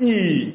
你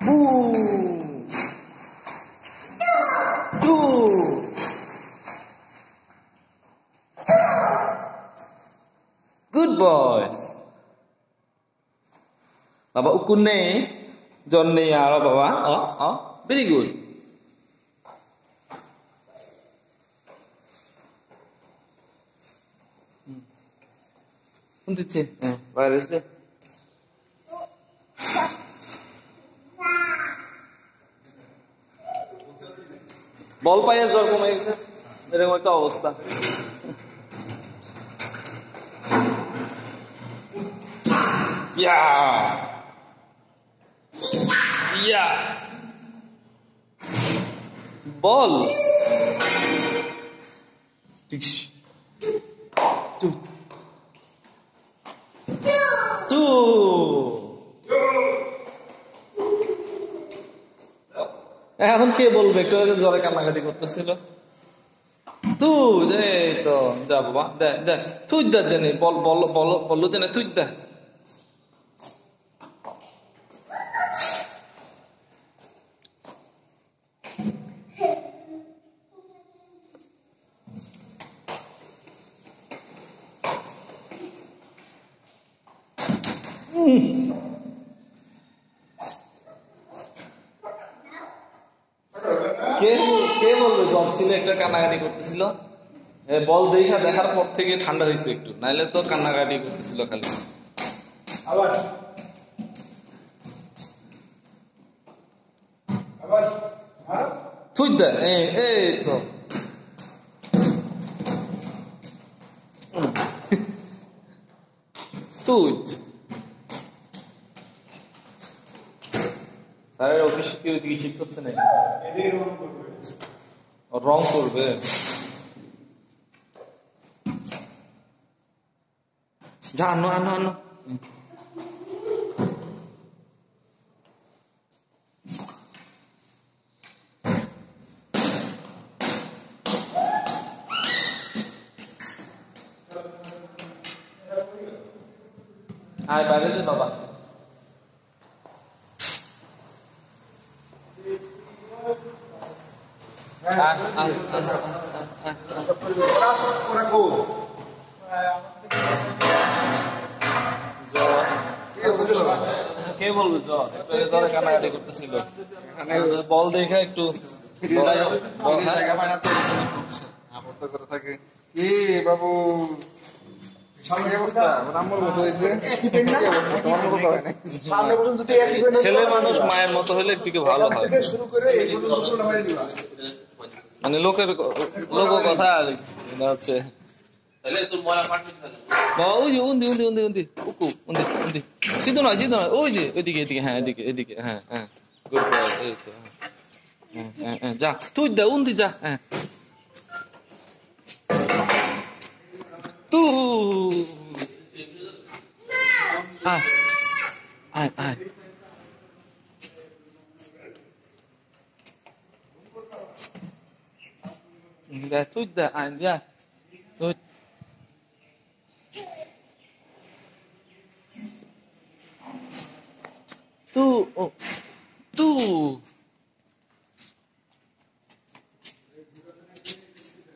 부. 두. Good boy. Baba ukun ne. John ne ya baba. Oh, oh. Very good. বল পাইয়া জ্বর কমে গেছে এরকম একটা অবস্থা। বল। কে বলবে? একটু জ্বরে কান্নাকাটি করতেছিল। তুই তো বল বল বল বলল কে কে বলবে জ্বর ছিল একটা কান্নাকাটি করতেছিল। বল দেখা দেখার পর থেকে ঠান্ডা হয়েছে একটু নাইলে তো কান্নাকাটি করতেছিল খালি। আবার। এই তো। তুই স্যারের অফিস কি ওইদিকে শিফট হচ্ছে না এটাই রং করবে। যা আনো আনো আনো। আয় বাইরে যে বাবা আয় আয় আয় আয় ওরা কো বলবে জ্বর কান্নাকাটি করতেছিল। বল দেখে একটু হ্যাঁ? করে থাকে। এ বাবু হয় ছেলে মানুষ মায়ের মতো হলে একদিকে ভালো হয়? শুরু করে মানে লোকের লোক কথা আর হচ্ছে। ওই যে উন্দি উন্দি উন্দি উন্দি। উকু উন্দি উন্দি। সিধু নয় সিধু নয়। ওই যে ওইদিকে এদিকে হ্যাঁ এদিকে এদিকে হ্যাঁ হ্যাঁ। তো। হ্যাঁ হ্যাঁ হ্যাঁ যা। তুই দা উন্দি যা হ্যাঁ। তুই আয় আয় আয়। இந்த தூத்த ஆந்தியா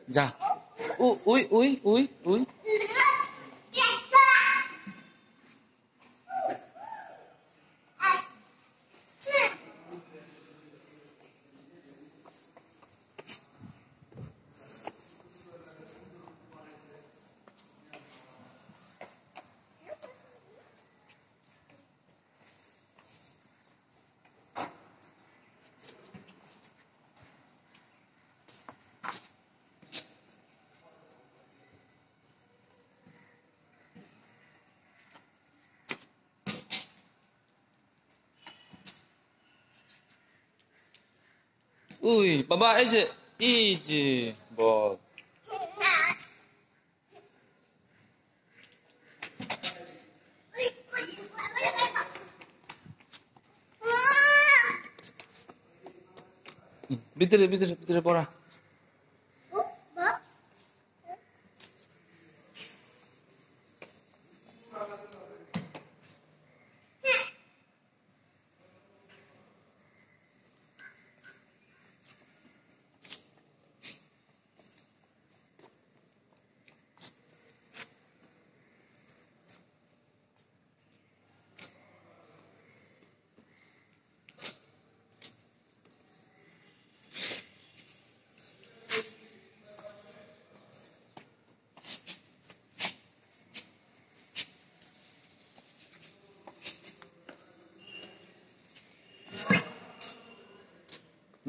ஜா உய் உய் உய் உய் উই বাবা এই যে এই যে বল ভিতরে ভিতরে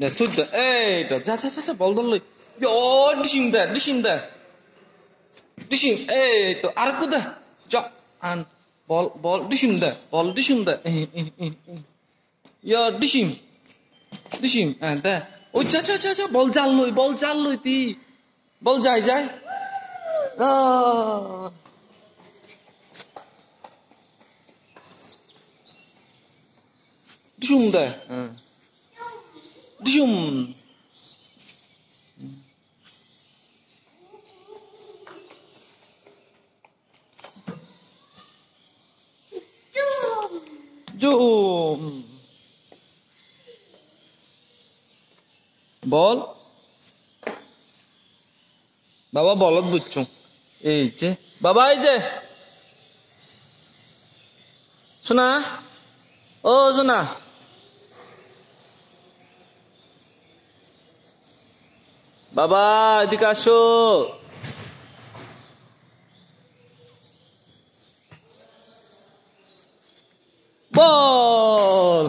ভিতরে পড়া 네, tud 에이, 저, 자, 자, 자, 자, 뭘 돌려. 요, 디심다, 디심다. 디심, 에이, 또, 아르쿠다. 자, 안, 볼, 볼, 디심다, 볼, 디심다. 에이, 에이, 에이, 에이. 야, 디심. 디심, 아, 다. 오, 자, 자, 자, 자, 볼 잘로, 볼 잘로, তি. 볼 যাই, যাই. 아. 디 কাইয়ুম বল। বাবা বলত বুঝছ। এই যে। বাবা এই যে। শোনা ও শোনা বাবা, এদিকে আসো। বল।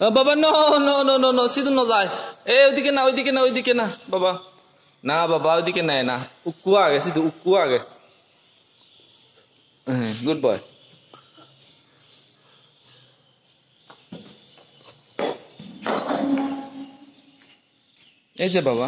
বাবা, no no no no no Sidhu ন, যায়। এ, ওইদিকে না ওইদিকে না ওইদিকে না, বাবা। না, বাবা, ওইদিকে নেয় না। উক্কু আগে সিধু উক্কু আগে। Good boy. এই যে বাবা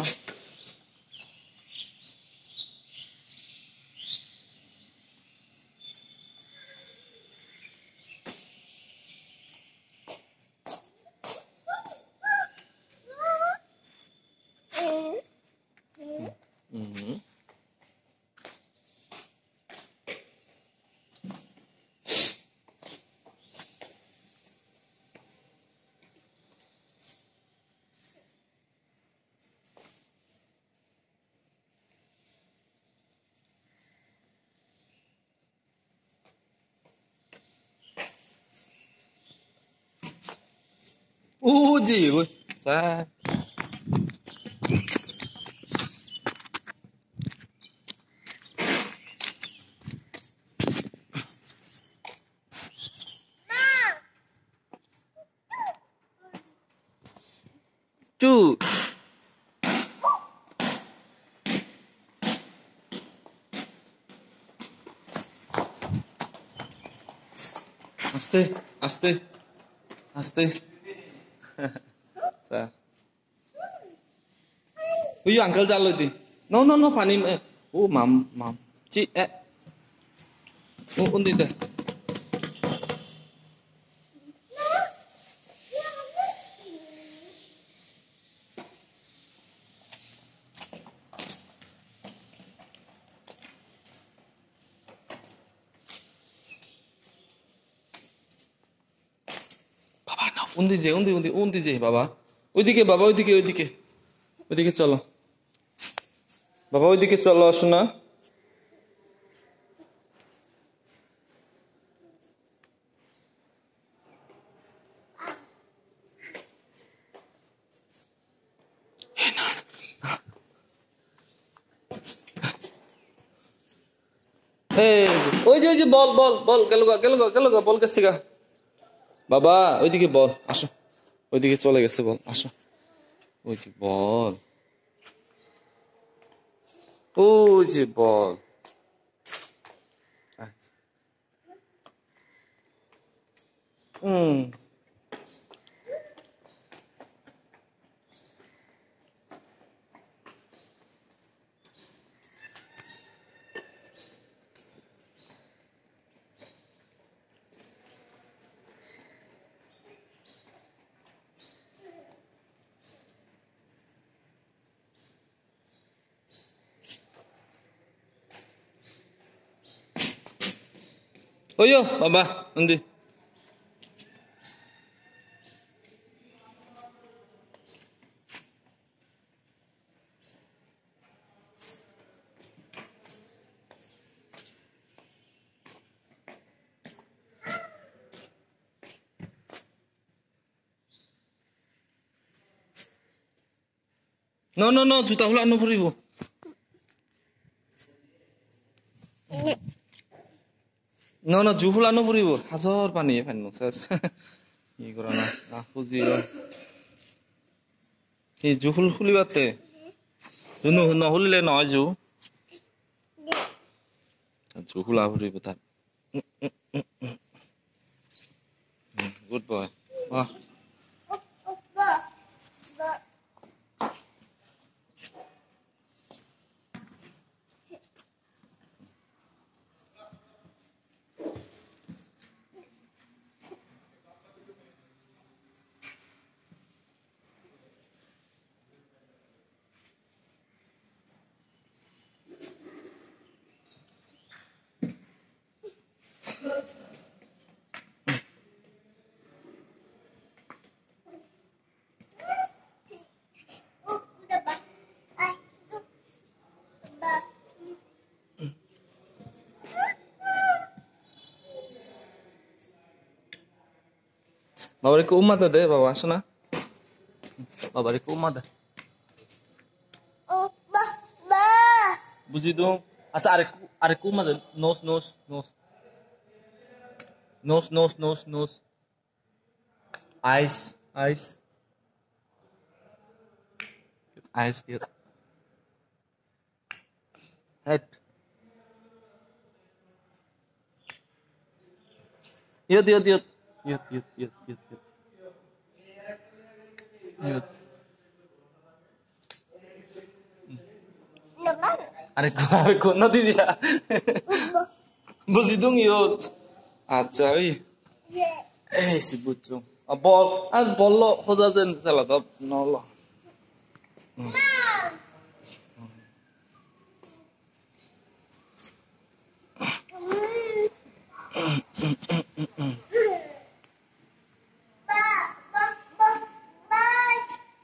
Uji, side. Two. Aste, aste, aste. sa. Uyu uncle jalu di. No no no panim. Eh. Oh mam mam. Ci eh. Oh undi deh. উন্দি যে উন্দি উন্দি উন্দি যে বাবা। ওইদিকে বাবা, ওইদিকে ওইদিকে। ওইদিকে চলো। বাবা, ওইদিকে চলো, শোনা। ওই যে ওই যে, বল বল বল, গেল গা গেল গা গেল গা, বল গেছে গা। বাবা, ওইদিকে বল, আসো। ওইদিকে চলে গেছে, বল, আসো। ওই যে বল। ওই যে বল। হুম। 어여 엄마 근데 No, no, no, tú estás hablando por. নহয় ন জুহুলানো পৰিব সাজৰ পানীয়ে ফানো চাচ কি কৰা না লাখো যি সি জুহুল খুলিবাতে জুনু নহয় জু জুহুলা ফুৰিব তাত গুড বয় বাহ Babariku umat ada bawa sana. Babariku umat dah. Buzi dong. Asa areku areku umat dah. Nos nos nos. Nos nos nos nos. eyes eyes, eyes here. Head. Yut yut yut. yut, yut, yut, yut, yut. Yut. Arek ku, arek ku, nanti dia. Ya. Bus itu ngiut. Aja, wi. Eh, si bucung. an ah, abol ah, lo, khudazen, telah tau, nolok.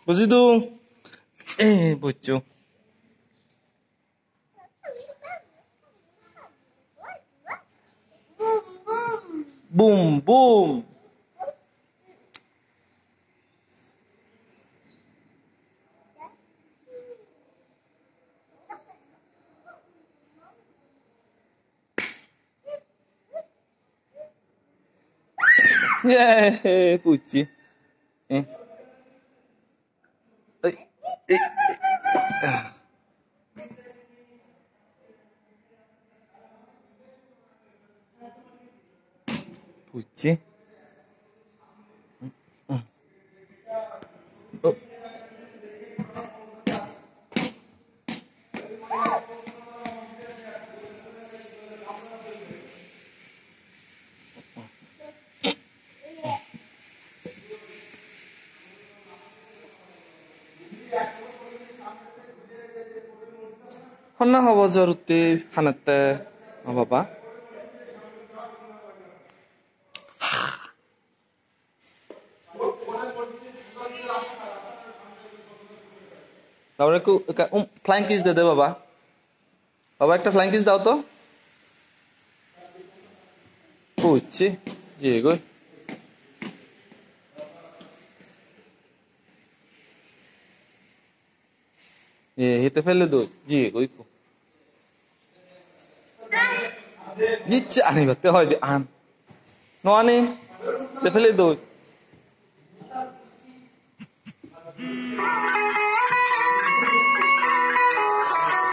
보수동 에 뭐죠? 봄봄 예, 보지. 예. 뭐 있지? 혼나 허버저루 때 하나 때 어, 봐봐. তারপরে একটু flying kiss দে দে বাবা বাবা একটা flying kiss দাও তো বুঝছি জি গো হেতে ফেললে তো জি কইকো নিচ্ছে আনি ভাতে হয় আন। নয় তে ফেলে দোষ